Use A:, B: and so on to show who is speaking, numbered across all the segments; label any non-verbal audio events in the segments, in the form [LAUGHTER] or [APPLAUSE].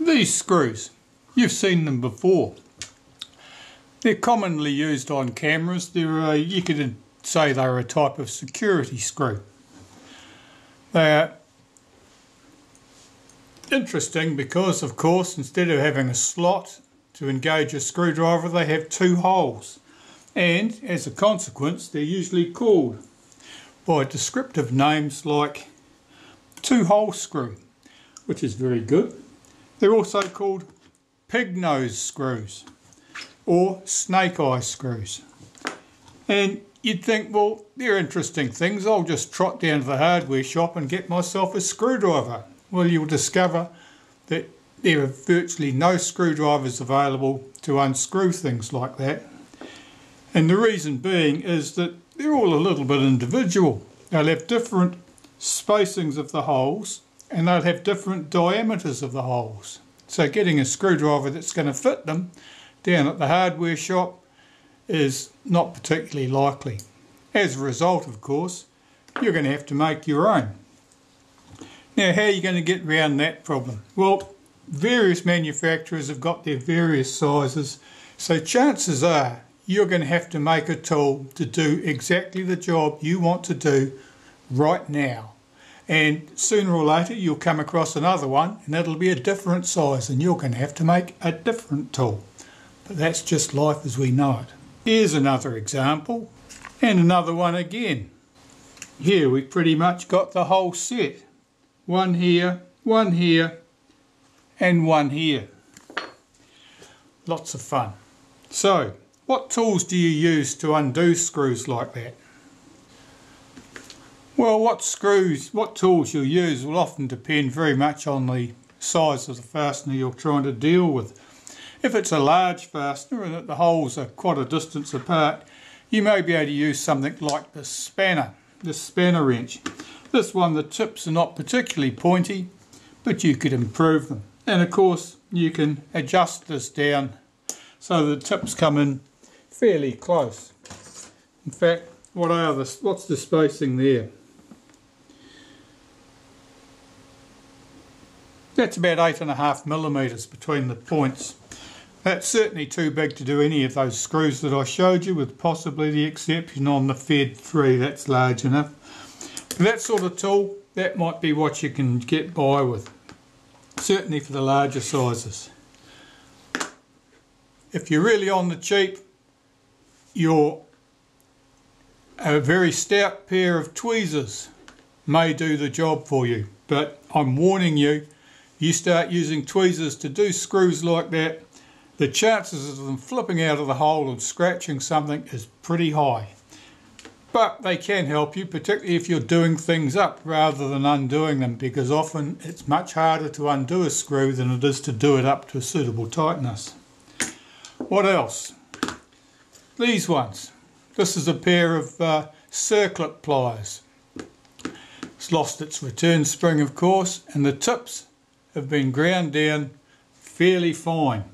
A: These screws, you've seen them before. They're commonly used on cameras. They're a, you could say they're a type of security screw. They're interesting because, of course, instead of having a slot to engage a screwdriver, they have two holes. And as a consequence, they're usually called by descriptive names like two-hole screw, which is very good. They're also called pig nose screws or snake eye screws. And you'd think, well, they're interesting things. I'll just trot down to the hardware shop and get myself a screwdriver. Well, you'll discover that there are virtually no screwdrivers available to unscrew things like that. And the reason being is that they're all a little bit individual. They'll have different spacings of the holes and they'll have different diameters of the holes. So getting a screwdriver that's going to fit them down at the hardware shop is not particularly likely. As a result, of course, you're going to have to make your own. Now, how are you going to get around that problem? Well, various manufacturers have got their various sizes, so chances are you're going to have to make a tool to do exactly the job you want to do right now. And sooner or later you'll come across another one and it'll be a different size and you're going to have to make a different tool. But that's just life as we know it. Here's another example and another one again. Here we've pretty much got the whole set. One here, one here and one here. Lots of fun. So what tools do you use to undo screws like that? Well, what screws, what tools you'll use will often depend very much on the size of the fastener you're trying to deal with. If it's a large fastener and that the holes are quite a distance apart, you may be able to use something like the spanner, the spanner wrench. This one, the tips are not particularly pointy, but you could improve them. And of course, you can adjust this down so the tips come in fairly close. In fact, what are the, what's the spacing there? That's about eight and a half millimetres between the points. That's certainly too big to do any of those screws that I showed you with possibly the exception on the Fed 3, that's large enough. For that sort of tool, that might be what you can get by with, certainly for the larger sizes. If you're really on the cheap, your a very stout pair of tweezers may do the job for you but I'm warning you you start using tweezers to do screws like that the chances of them flipping out of the hole and scratching something is pretty high but they can help you particularly if you're doing things up rather than undoing them because often it's much harder to undo a screw than it is to do it up to a suitable tightness what else these ones. This is a pair of uh, circlip pliers. It's lost its return spring of course and the tips have been ground down fairly fine.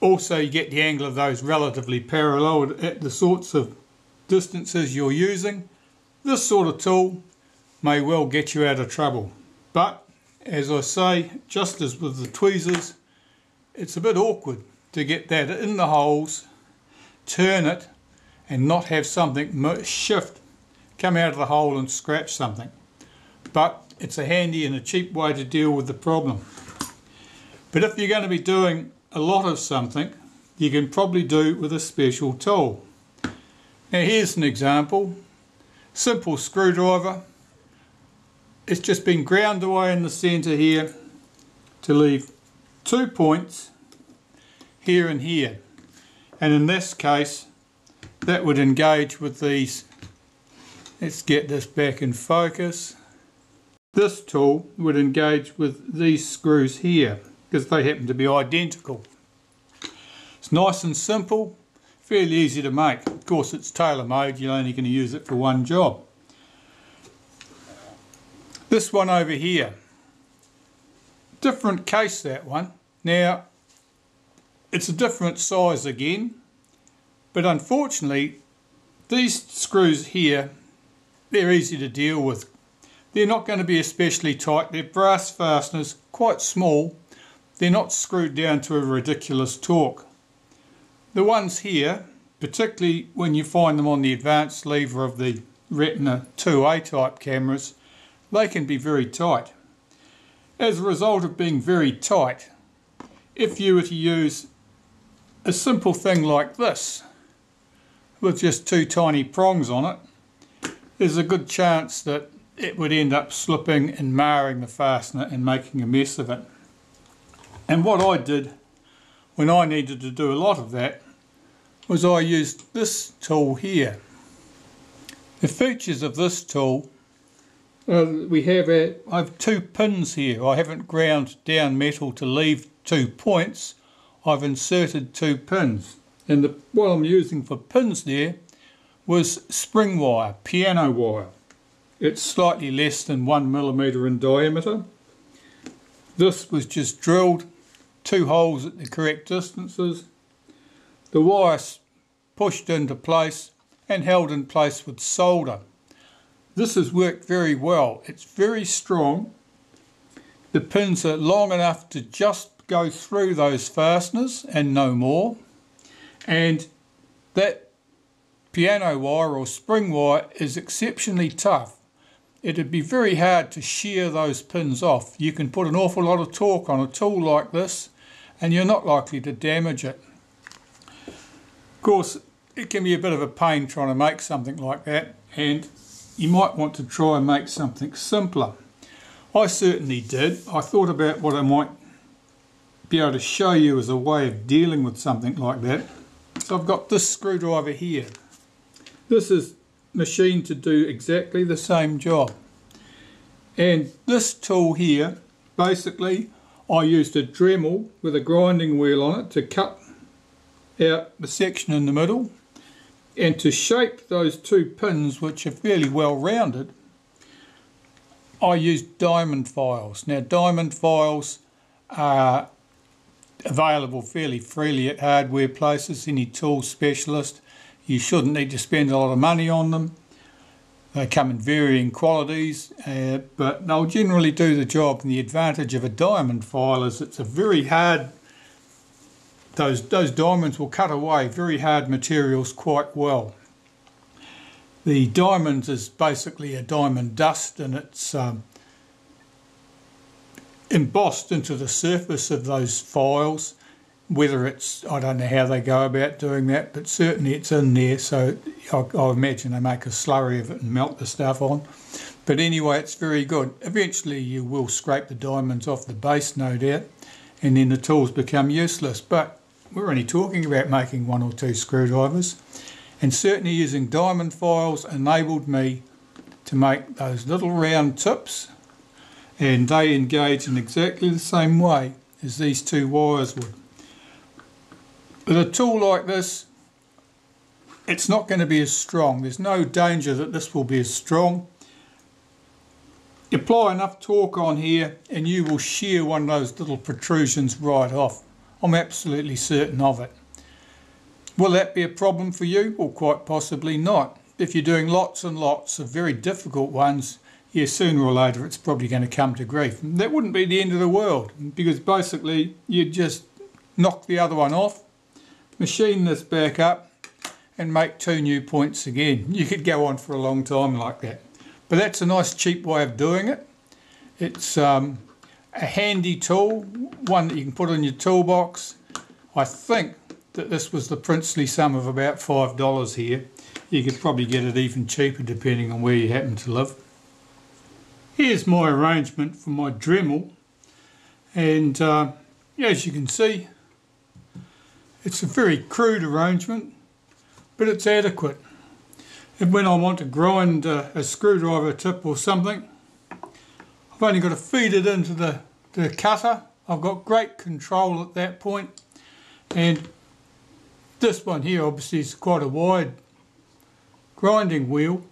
A: Also you get the angle of those relatively parallel at the sorts of distances you're using. This sort of tool may well get you out of trouble. But as I say, just as with the tweezers, it's a bit awkward to get that in the holes turn it and not have something shift come out of the hole and scratch something but it's a handy and a cheap way to deal with the problem. But if you're going to be doing a lot of something you can probably do with a special tool. Now here's an example. Simple screwdriver. It's just been ground away in the center here to leave two points here and here. And in this case that would engage with these. Let's get this back in focus this tool would engage with these screws here because they happen to be identical. It's nice and simple fairly easy to make. Of course it's tailor-made you're only going to use it for one job. This one over here. Different case that one. Now it's a different size again, but unfortunately these screws here, they're easy to deal with. They're not going to be especially tight. They're brass fasteners, quite small, they're not screwed down to a ridiculous torque. The ones here, particularly when you find them on the advanced lever of the Retina IIa type cameras, they can be very tight. As a result of being very tight, if you were to use a simple thing like this, with just two tiny prongs on it, there's a good chance that it would end up slipping and marring the fastener and making a mess of it. And what I did when I needed to do a lot of that was I used this tool here. The features of this tool uh, we have a, I have two pins here. I haven't ground down metal to leave two points. I've inserted two pins. And the, what I'm using for pins there was spring wire, piano wire. It's slightly less than one millimetre in diameter. This was just drilled, two holes at the correct distances. The wire pushed into place and held in place with solder. This has worked very well. It's very strong. The pins are long enough to just go through those fasteners and no more. And that piano wire or spring wire is exceptionally tough. It'd be very hard to shear those pins off. You can put an awful lot of torque on a tool like this and you're not likely to damage it. Of course, it can be a bit of a pain trying to make something like that and you might want to try and make something simpler. I certainly did. I thought about what I might be able to show you as a way of dealing with something like that. So I've got this screwdriver here. This is machined to do exactly the same job. And this tool here, basically, I used a Dremel with a grinding wheel on it to cut out the section in the middle and to shape those two pins which are fairly well rounded I used diamond files. Now diamond files are available fairly freely at hardware places, any tool specialist. You shouldn't need to spend a lot of money on them. They come in varying qualities, uh, but they'll generally do the job. And the advantage of a diamond file is it's a very hard those, those diamonds will cut away very hard materials quite well. The diamonds is basically a diamond dust and it's um, embossed into the surface of those files. Whether it's, I don't know how they go about doing that, but certainly it's in there. So I, I imagine they make a slurry of it and melt the stuff on. But anyway, it's very good. Eventually you will scrape the diamonds off the base, no doubt, and then the tools become useless. But we're only talking about making one or two screwdrivers and certainly using diamond files enabled me to make those little round tips and they engage in exactly the same way as these two wires would. With a tool like this it's not going to be as strong. There's no danger that this will be as strong. Apply enough torque on here and you will shear one of those little protrusions right off. I'm absolutely certain of it. Will that be a problem for you? Well, quite possibly not. If you're doing lots and lots of very difficult ones, yeah, sooner or later it's probably going to come to grief. That wouldn't be the end of the world because basically you'd just knock the other one off, machine this back up and make two new points again. [LAUGHS] You could go on for a long time like that. But that's a nice cheap way of doing it. It's um, a handy tool, one that you can put in your toolbox. I think that this was the princely sum of about $5 here. You could probably get it even cheaper depending on where you happen to live. Here's my arrangement for my Dremel and uh, as you can see it's a very crude arrangement but it's adequate. And when I want to grind uh, a screwdriver tip or something I've only got to feed it into the, the cutter. I've got great control at that point. And this one here obviously is quite a wide grinding wheel,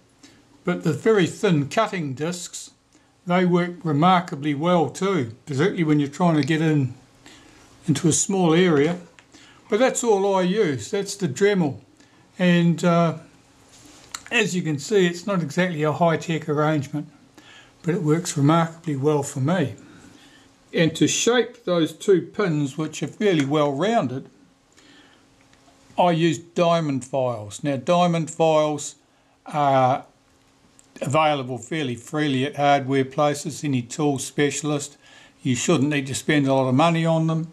A: but the very thin cutting discs, they work remarkably well too, particularly when you're trying to get in into a small area. But that's all I use, that's the Dremel. And uh, as you can see, it's not exactly a high-tech arrangement but it works remarkably well for me. And to shape those two pins, which are fairly well rounded, I use diamond files. Now diamond files are available fairly freely at hardware places, any tool specialist. You shouldn't need to spend a lot of money on them.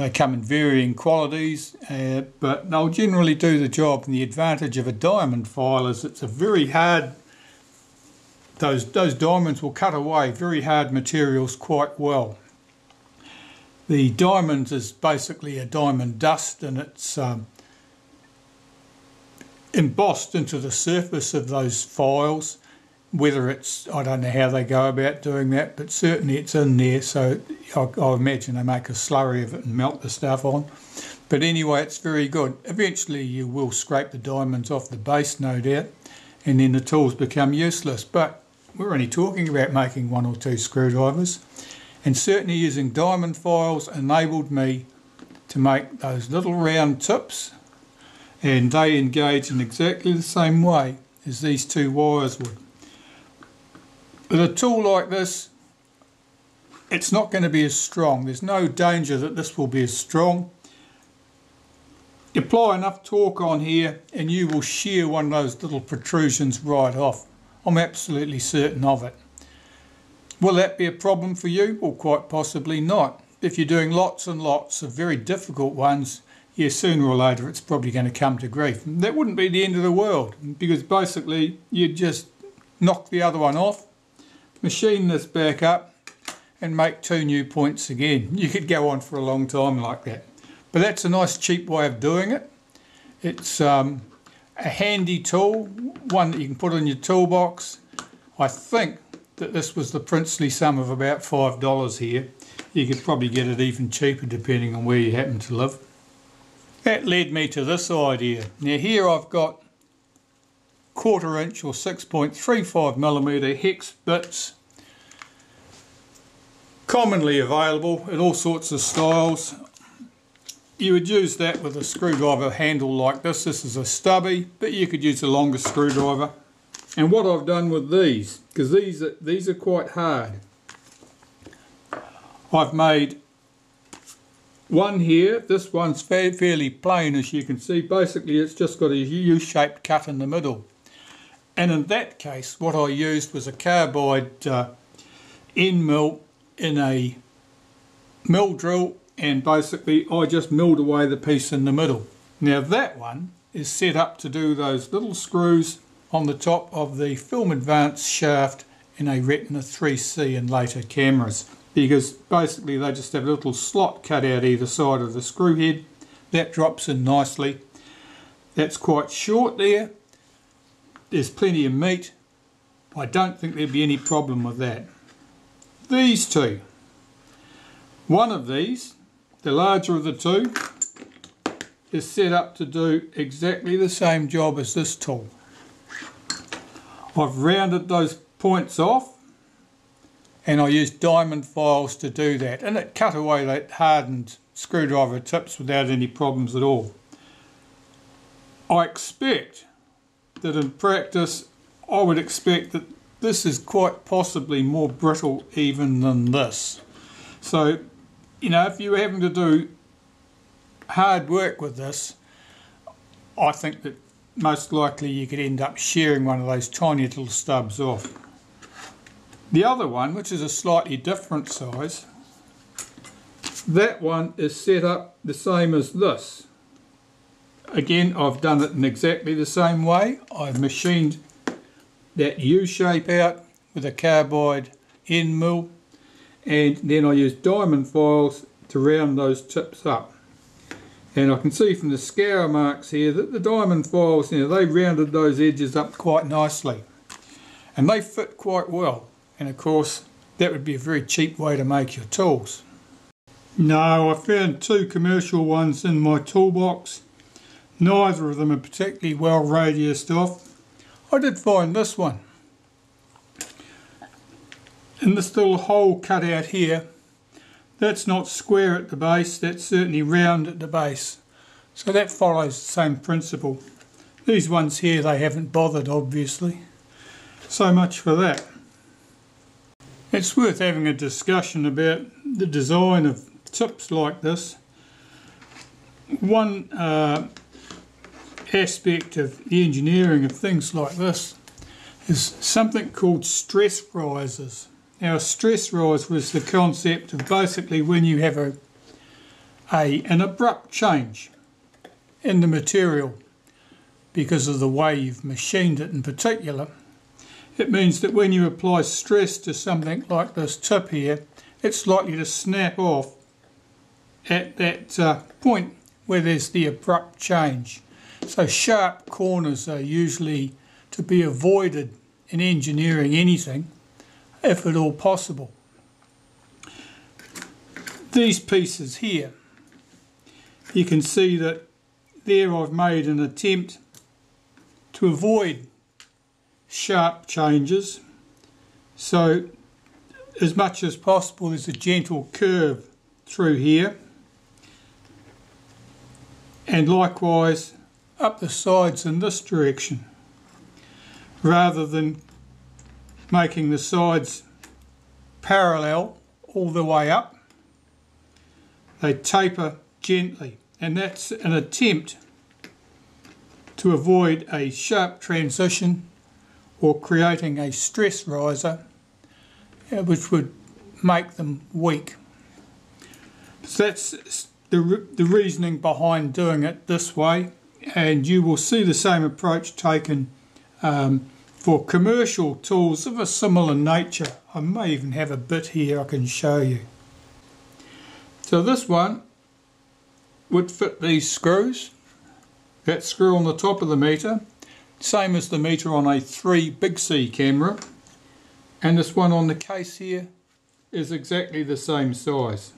A: They come in varying qualities, uh, but they'll generally do the job. And the advantage of a diamond file is it's a very hard, those, those diamonds will cut away very hard materials quite well. The diamond is basically a diamond dust and it's um, embossed into the surface of those files whether it's I don't know how they go about doing that but certainly it's in there so I, I, imagine they make a slurry of it and melt the stuff on. But anyway it's very good. Eventually you will scrape the diamonds off the base no doubt and then the tools become useless. But we're only talking about making one or two screwdrivers and certainly using diamond files enabled me to make those little round tips and they engage in exactly the same way as these two wires would. With a tool like this, it's not going to be as strong. There's no danger that this will be as strong. Apply enough torque on here and you will shear one of those little protrusions right off. I'm absolutely certain of it. Will that be a problem for you? Well, quite possibly not. If you're doing lots and lots of very difficult ones, yeah, sooner or later it's probably going to come to grief. That wouldn't be the end of the world because basically you'd just knock the other one off, machine this back up and make two new points again. [LAUGHS] You could go on for a long time like that. But that's a nice cheap way of doing it. It's um, a handy tool, one that you can put in your toolbox. I think that this was the princely sum of about $5 here. You could probably get it even cheaper depending on where you happen to live. That led me to this idea. Now here I've got quarter inch or 6.35 millimeter hex bits commonly available in all sorts of styles. You would use that with a screwdriver handle like this. This is a stubby, but you could use a longer screwdriver. And what I've done with these, because these are, these are quite hard, I've made one here, this one's fairly plain as you can see. Basically it's just got a U-shaped cut in the middle. And in that case what I used was a carbide uh, end mill in a mill drill and basically I just milled away the piece in the middle. Now that one is set up to do those little screws on the top of the Film Advance shaft in a Retina IIIc and later cameras because basically they just have a little slot cut out either side of the screw head. That drops in nicely. That's quite short there there's plenty of meat. I don't think there'd be any problem with that. These two. One of these the larger of the two is set up to do exactly the same job as this tool. I've rounded those points off and I used diamond files to do that and it cut away that hardened screwdriver tips without any problems at all. I expect that in practice I would expect that this is quite possibly more brittle even than this. So you know if you're having to do hard work with this I think that most likely you could end up shearing one of those tiny little stubs off. The other one, which is a slightly different size, that one is set up the same as this. Again, I've done it in exactly the same way. I've machined that U shape out with a carbide end mill and then I use diamond files to round those tips up. And I can see from the scour marks here that the diamond files, you know, they rounded those edges up quite nicely. And they fit quite well and of course that would be a very cheap way to make your tools. No, I found two commercial ones in my toolbox. Neither of them are particularly well radiused off. I did find this one. And this little hole cut out here, that's not square at the base, that's certainly round at the base. So that follows the same principle. These ones here, they haven't bothered obviously. So much for that. It's worth having a discussion about the design of tips like this. One uh, aspect of the engineering of things like this is something called stress risers. Now a stress rise was the concept of basically when you have a, a an abrupt change in the material because of the way you've machined it in particular it means that when you apply stress to something like this tip here, it's likely to snap off at that uh, point where there's the abrupt change. So sharp corners are usually to be avoided in engineering anything, if at all possible. These pieces here, you can see that there I've made an attempt to avoid sharp changes. So as much as possible there's a gentle curve through here and likewise up the sides in this direction rather than making the sides parallel all the way up they taper gently and that's an attempt to avoid a sharp transition or creating a stress riser uh, which would make them weak. So that's the, re the reasoning behind doing it this way and you will see the same approach taken um, for commercial tools of a similar nature. I may even have a bit here I can show you. So this one would fit these screws. That screw on the top of the meter same as the meter on a 3 Big C camera. And this one on the case here is exactly the same size.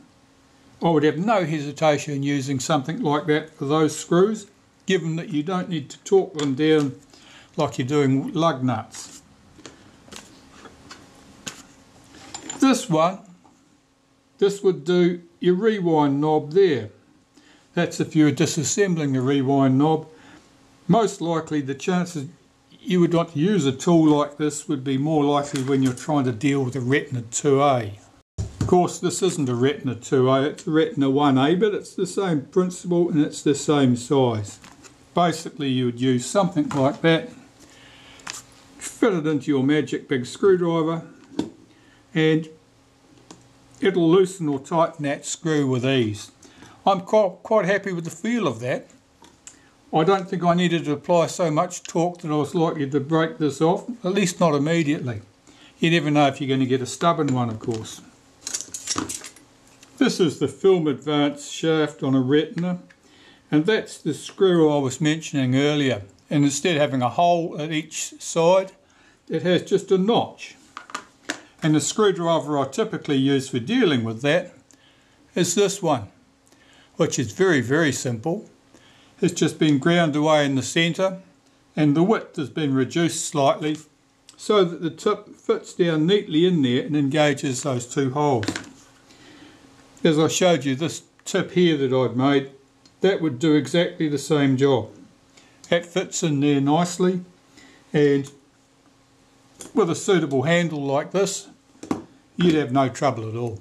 A: I would have no hesitation using something like that for those screws, given that you don't need to torque them down like you're doing lug nuts. This one, this would do your rewind knob there. That's if you're disassembling the rewind knob most likely the chances you would to use a tool like this would be more likely when you're trying to deal with a Retina IIa. Of course this isn't a Retina IIa, it's a Retina Ia but it's the same principle and it's the same size. Basically you would use something like that, fit it into your magic big screwdriver and it'll loosen or tighten that screw with ease. I'm quite, quite happy with the feel of that. I don't think I needed to apply so much torque that I was likely to break this off, at least not immediately. You never know if you're going to get a stubborn one, of course. This is the Film Advance shaft on a Retina, and that's the screw I was mentioning earlier. And instead of having a hole at each side, it has just a notch. And the screwdriver I typically use for dealing with that is this one, which is very, very simple. It's just been ground away in the centre and the width has been reduced slightly so that the tip fits down neatly in there and engages those two holes. As I showed you this tip here that I'd made, that would do exactly the same job. That fits in there nicely and with a suitable handle like this, you'd have no trouble at all.